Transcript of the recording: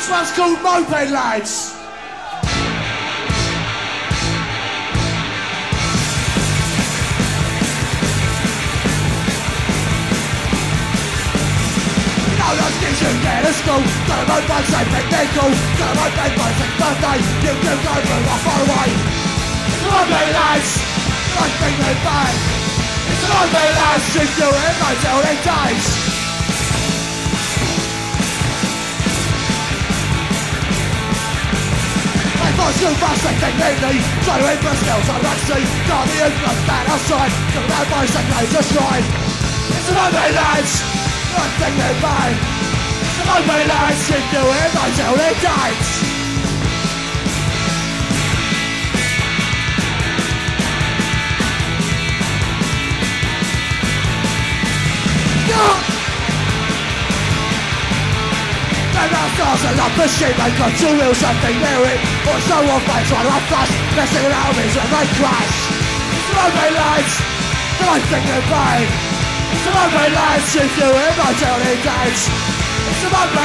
This one's called Moped one's getting get to school Got a say picnical Got a moped by birthday You can go from off far away It's a moped lads Like thing they bang It's a Just do it until it dies I thought you they made me to aim for skills I'm not see Got the influence that Got that voice that knows just right. It's a moped lads Like thing they bang It's a moped lads Just do it until it dies Then our stars are like machine two wheels something near it Or so off they try to flash Messing around me when they crash. It's the moped lads That I think they're bang It's the moped lads If you hear my dirty dance. It's the moped